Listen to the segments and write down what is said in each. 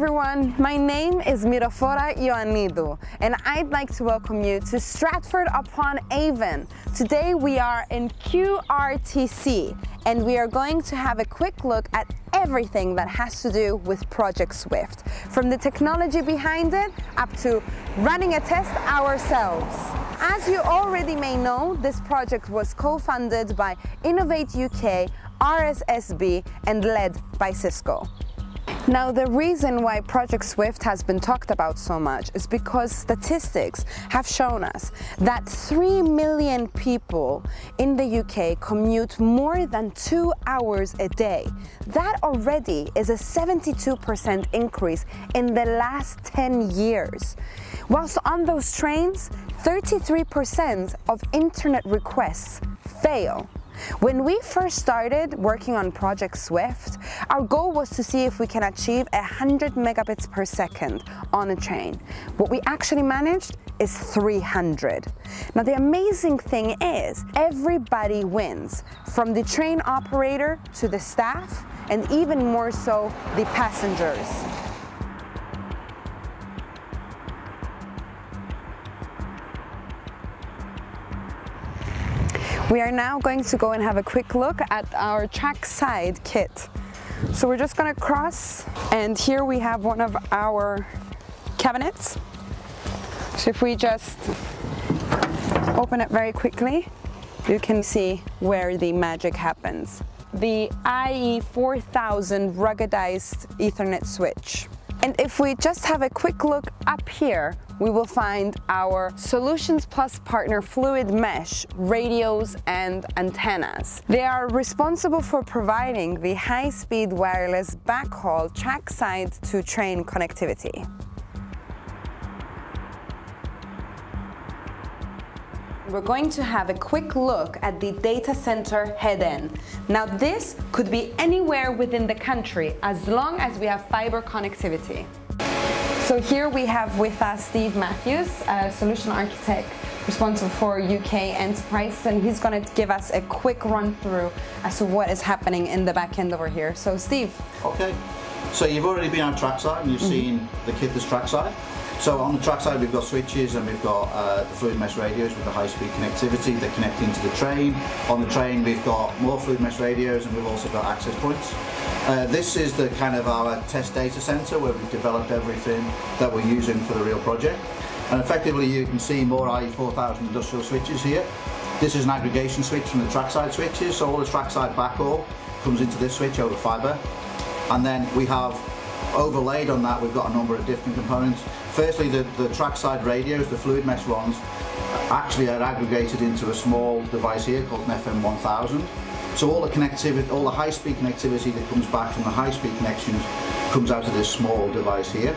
everyone, my name is Mirafora Ioannidou and I'd like to welcome you to Stratford upon Avon. Today we are in QRTC and we are going to have a quick look at everything that has to do with Project Swift, from the technology behind it up to running a test ourselves. As you already may know, this project was co-funded by Innovate UK, RSSB and led by Cisco. Now, the reason why Project Swift has been talked about so much is because statistics have shown us that 3 million people in the UK commute more than two hours a day. That already is a 72% increase in the last 10 years. Whilst on those trains, 33% of internet requests fail. When we first started working on Project Swift, our goal was to see if we can achieve 100 megabits per second on a train. What we actually managed is 300. Now the amazing thing is, everybody wins, from the train operator to the staff, and even more so, the passengers. We are now going to go and have a quick look at our trackside kit. So we're just gonna cross and here we have one of our cabinets. So if we just open it very quickly, you can see where the magic happens. The IE4000 ruggedized Ethernet switch. And if we just have a quick look up here, we will find our Solutions Plus partner Fluid Mesh radios and antennas. They are responsible for providing the high-speed wireless backhaul trackside to train connectivity. We're going to have a quick look at the data center head-end. Now this could be anywhere within the country as long as we have fiber connectivity. So here we have with us Steve Matthews, a solution architect responsible for UK enterprise, and he's going to give us a quick run through as to what is happening in the back end over here. So Steve. Okay. So you've already been on trackside and you've mm -hmm. seen the kit that's trackside. So on the trackside we've got switches and we've got uh, the fluid mesh radios with the high speed connectivity that connect into the train. On the train we've got more fluid mesh radios and we've also got access points. Uh, this is the kind of our test data center where we've developed everything that we're using for the real project. And effectively you can see more IE4000 industrial switches here. This is an aggregation switch from the trackside switches, so all the trackside backhaul comes into this switch over fiber. And then we have overlaid on that, we've got a number of different components. Firstly, the, the trackside radios, the fluid mesh ones, actually are aggregated into a small device here called an FM1000. So all the connectivity, all the high-speed connectivity that comes back from the high-speed connections comes out of this small device here.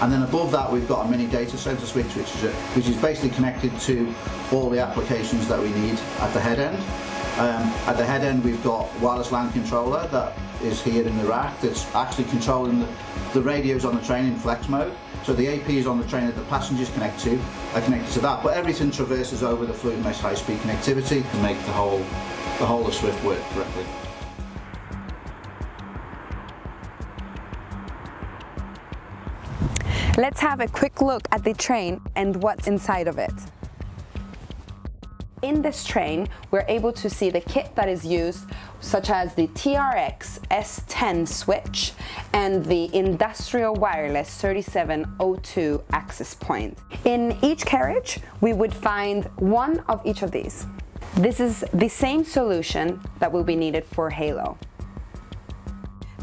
And then above that we've got a mini data center switch which is, a, which is basically connected to all the applications that we need at the head end. Um, at the head end we've got wireless LAN controller that is here in the rack that's actually controlling the, the radios on the train in flex mode. So the AP is on the train that the passengers connect to are connected to that, but everything traverses over the Fluid Mesh high-speed connectivity to make the whole the whole of Swift work correctly. Let's have a quick look at the train and what's inside of it. In this train, we're able to see the kit that is used, such as the TRX S10 switch and the Industrial Wireless 3702 access point. In each carriage, we would find one of each of these. This is the same solution that will be needed for Halo.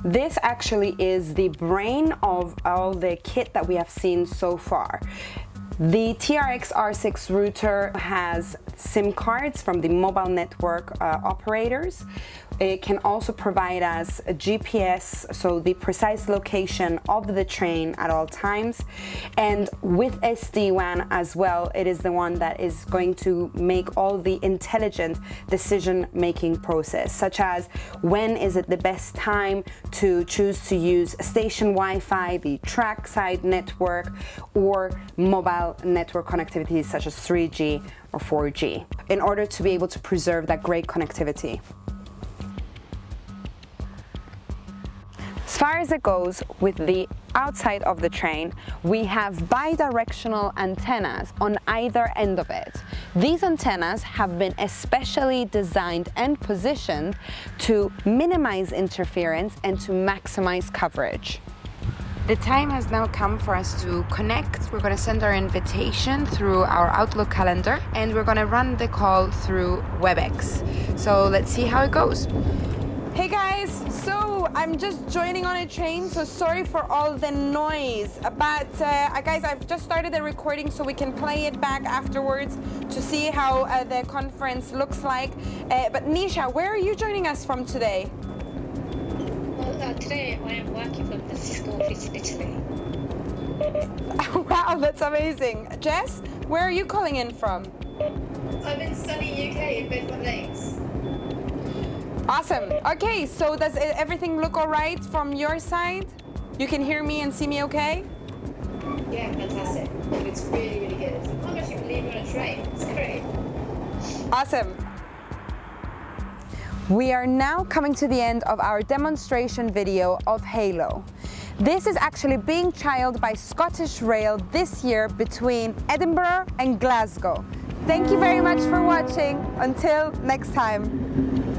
This actually is the brain of all the kit that we have seen so far. The TRX R6 router has SIM cards from the mobile network uh, operators. It can also provide us a GPS, so the precise location of the train at all times. And with SD-WAN as well, it is the one that is going to make all the intelligent decision-making process, such as when is it the best time to choose to use station Wi-Fi, the trackside network, or mobile network connectivity such as 3G or 4G, in order to be able to preserve that great connectivity. As far as it goes with the outside of the train, we have bi-directional antennas on either end of it. These antennas have been especially designed and positioned to minimize interference and to maximize coverage. The time has now come for us to connect. We're going to send our invitation through our Outlook calendar and we're going to run the call through WebEx. So let's see how it goes. Hey guys, so I'm just joining on a train, so sorry for all the noise. But uh, guys, I've just started the recording so we can play it back afterwards to see how uh, the conference looks like. Uh, but Nisha, where are you joining us from today? Today I am working from the Cisco office in Italy. wow, that's amazing. Jess, where are you calling in from? I'm in sunny UK in Bedfont Lakes. Awesome. Okay, so does everything look all right from your side? You can hear me and see me okay? Yeah, fantastic. It's really, really good. I can't actually believe on a train. It's great. Awesome. We are now coming to the end of our demonstration video of Halo. This is actually being trialed by Scottish Rail this year between Edinburgh and Glasgow. Thank you very much for watching. Until next time.